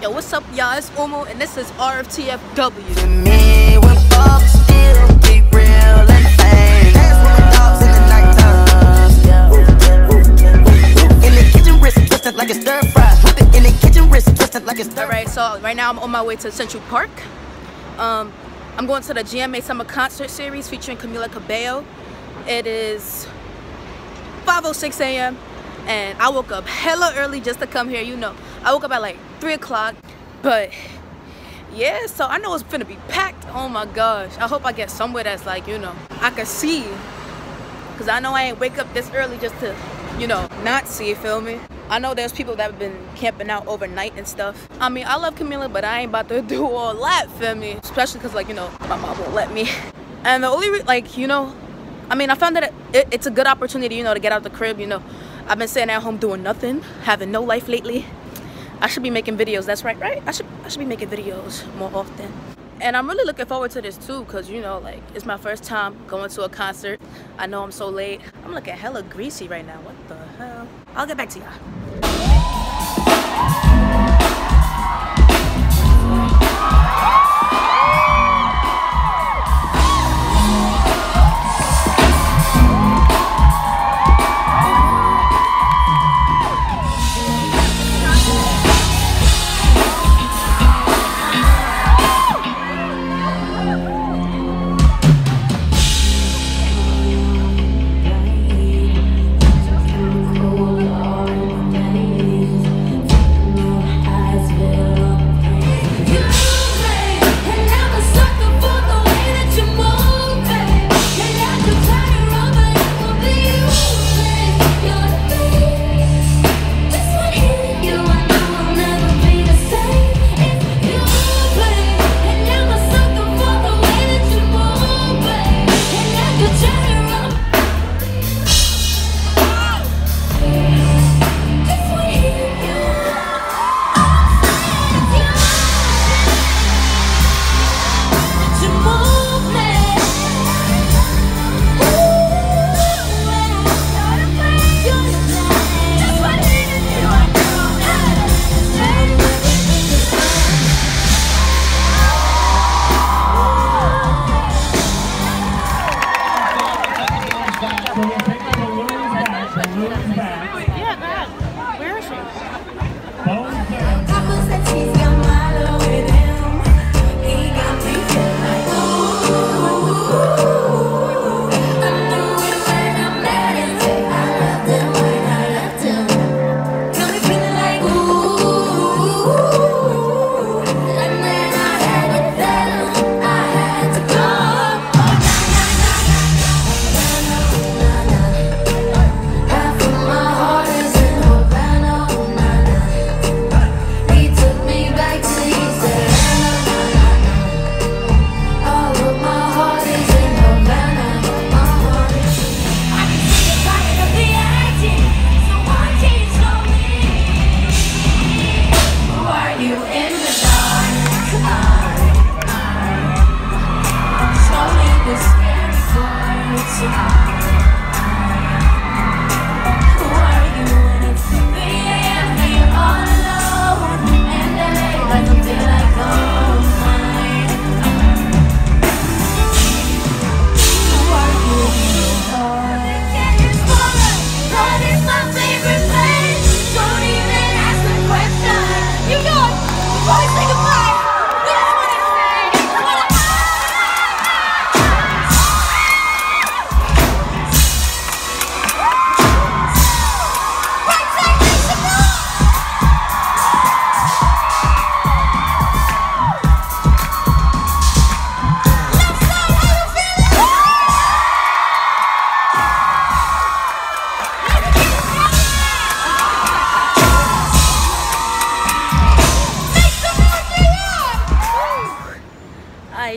Yo, what's up, y'all? It's Umu, and this is RFTFW. To me, when folks still be real and fake. That's when my dogs in the nighttime. In the kitchen, wrist twisted like a stir fry. Whip it in the kitchen, wrist twisted like a stir Alright, so right now I'm on my way to Central Park. Um, I'm going to the GMA Summer Concert Series featuring Camila Cabello. It is 5.06 a.m. and I woke up hella early just to come here, you know. I woke up at like 3 o'clock, but yeah, so I know it's gonna be packed. Oh my gosh. I hope I get somewhere that's like, you know, I can see. Cause I know I ain't wake up this early just to, you know, not see, feel me? I know there's people that have been camping out overnight and stuff. I mean, I love Camila, but I ain't about to do all that, feel me? Especially cause like, you know, my mom won't let me. And the only, like, you know, I mean, I found that it, it's a good opportunity, you know, to get out of the crib, you know. I've been sitting at home doing nothing, having no life lately. I should be making videos, that's right, right? I should, I should be making videos more often. And I'm really looking forward to this too, cause you know, like, it's my first time going to a concert. I know I'm so late. I'm looking hella greasy right now, what the hell? I'll get back to y'all.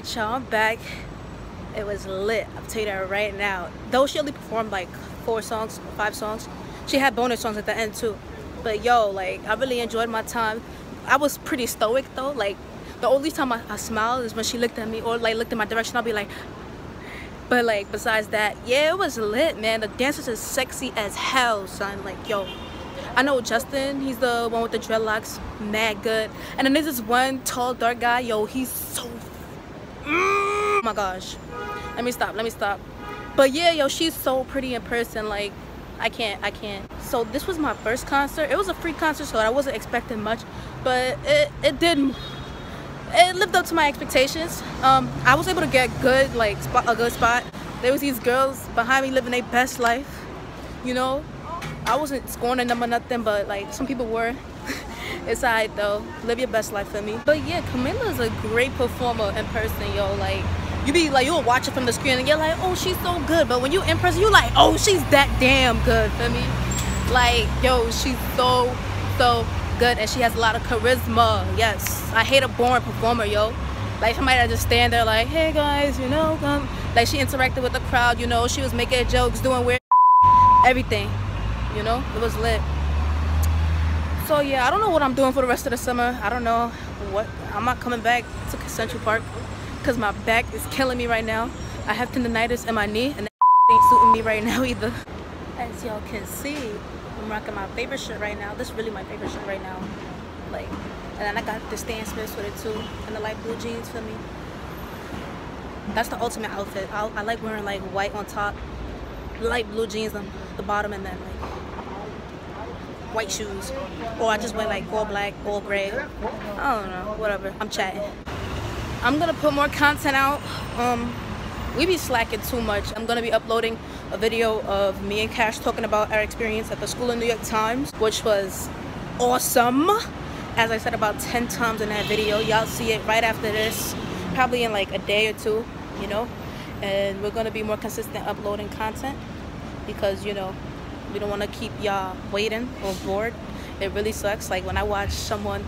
Alright, y'all, back. It was lit. I'll tell you that right now. Though she only performed like four songs, five songs, she had bonus songs at the end too. But yo, like, I really enjoyed my time. I was pretty stoic though. Like, the only time I, I smiled is when she looked at me or like looked in my direction. I'll be like, but like, besides that, yeah, it was lit, man. The dancers are sexy as hell, son. Like, yo, I know Justin, he's the one with the dreadlocks, mad good. And then there's this one tall, dark guy, yo, he's so. Oh my gosh. Let me stop, let me stop. But yeah, yo, she's so pretty in person. Like, I can't, I can't. So this was my first concert. It was a free concert, so I wasn't expecting much, but it, it did it lived up to my expectations. Um, I was able to get good, like spot, a good spot. There was these girls behind me living their best life, you know. I wasn't scorning them or nothing, but like some people were. It's alright though. Live your best life for me. But yeah, Camila is a great performer in person, yo. Like you be like you'll watch it from the screen and you're like, oh, she's so good. But when you in person, you like, oh, she's that damn good for me. Like yo, she's so so good and she has a lot of charisma. Yes, I hate a boring performer, yo. Like somebody that just stand there like, hey guys, you know, come. Like she interacted with the crowd, you know, she was making jokes, doing weird, everything. You know, it was lit. So yeah, I don't know what I'm doing for the rest of the summer. I don't know what. I'm not coming back to Central Park because my back is killing me right now. I have tendonitis in my knee and that ain't suiting me right now either. As y'all can see, I'm rocking my favorite shirt right now. This is really my favorite shirt right now. Like, and then I got the Stan Smiths with it too, and the light blue jeans for me. That's the ultimate outfit. I, I like wearing like white on top, light blue jeans on the bottom, and then like white shoes. Or I just wear like all black, all gray. I don't know, whatever. I'm chatting. I'm gonna put more content out. Um, we be slacking too much. I'm gonna be uploading a video of me and Kash talking about our experience at the School of New York Times, which was awesome. As I said about 10 times in that video, y'all see it right after this, probably in like a day or two, you know? And we're gonna be more consistent uploading content because, you know, we don't wanna keep y'all waiting or bored. It really sucks. Like when I watch someone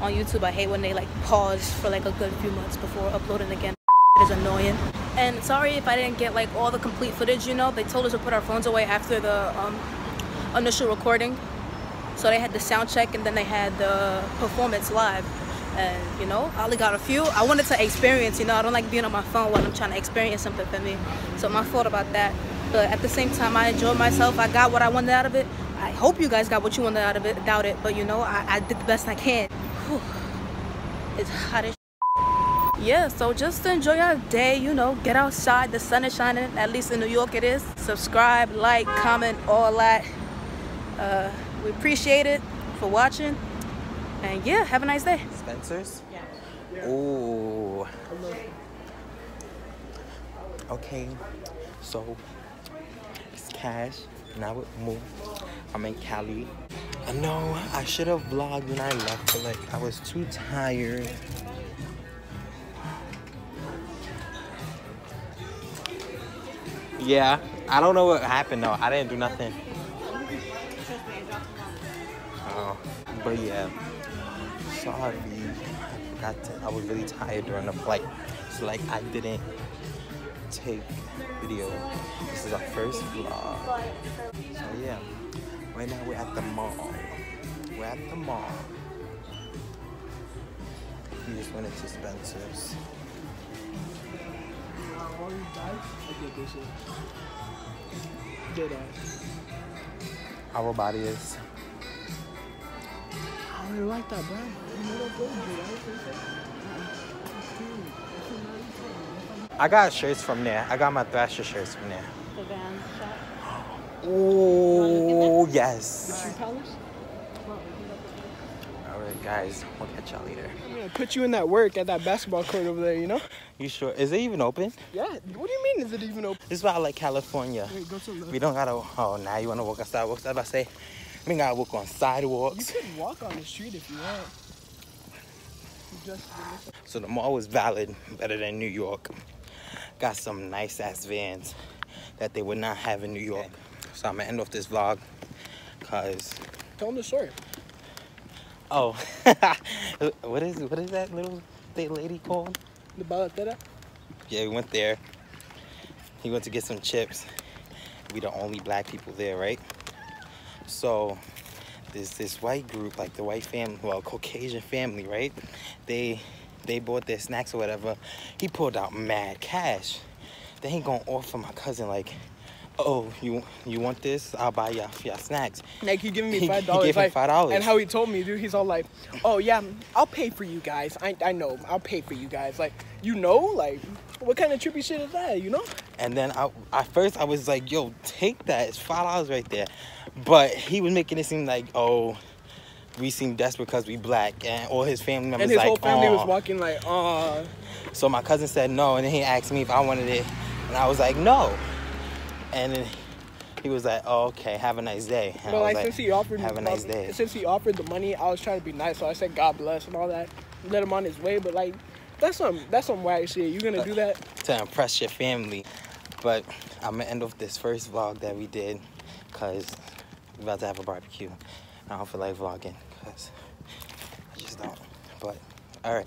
on YouTube, I hate when they like pause for like a good few months before uploading again. It is annoying. And sorry if I didn't get like all the complete footage, you know. They told us to put our phones away after the um, initial recording. So they had the sound check and then they had the performance live. And you know, I only got a few. I wanted to experience, you know, I don't like being on my phone while I'm trying to experience something for me. So my fault about that. But at the same time, I enjoyed myself. I got what I wanted out of it. I hope you guys got what you wanted out of it. Doubt it, but you know, I, I did the best I can. Whew. It's hot as yeah so just enjoy your day you know get outside the sun is shining at least in new york it is subscribe like comment all that uh, we appreciate it for watching and yeah have a nice day Spencer's? Yeah. Ooh. Okay, so Kash. Now with Moo. I'm in Cali. I know I should have vlogged when I left, but like I was too tired. Yeah, I don't know what happened though. I didn't do nothing. Oh, but yeah, sorry. I forgot to. I was really tired during the flight, so like I didn't take video. This is our first vlog. So yeah, right now we're at the mall. We're at the mall. We just went into Spencer's. Our body is. I really like that brand. I got shirts from there. I got my Thrasher shirts from there. the van shop Oh yes. Palace? All right, guys. We'll catch y'all later. I'm gonna put you in that work at that basketball court over there, you know? You sure? Is it even open? Yeah. What do you mean is it even open? This is why I like California. Wait, go to the left. We don't gotta. Oh, now you wanna walk on sidewalks? I was about to say, we gotta walk on sidewalks. You sidewalks. could walk on the street if you want. Just So the mall was valid, better than New York. Got some nice ass vans that they would not have in New York. So I'm gonna end off this vlog, cause tell them the story. oh, what is what is that little lady called? The balatera. Yeah, we went there. He went to get some chips. We the only black people there, right? So there's this white group, like the white family, well, Caucasian family, right? They they bought their snacks or whatever. He pulled out mad cash. Then he gonna offer my cousin like oh, you you want this? I'll buy y'all y'all snacks. Like he giving me He- five he dollars. gave him $5. And how he told me, dude, he's all like, "Oh yeah, I'll pay for you guys. I I know, I'll pay for you guys. Like, you know, like, what kind of trippy shit is that? You know? And then I, at first I was like, yo, take that. It's five dollars right there. But he was making it seem like, oh, we seem desperate because we black, and all his family members And his like, whole family was walking like, uh, So my cousin said no, and then he asked me if I wanted it, and I was like no. And then he was like, oh, okay, have a nice day. And I but was like, since he offered, have a nice day. Since he offered the money, I was trying to be nice, so I said God bless and all that, let him on his way. But like, that's some that's some whack shit. You gonna do that? to impress your family. But I'm gonna end off this first vlog that we did because we're about to have a barbecue. I don't feel like vlogging because I just don't. But all right.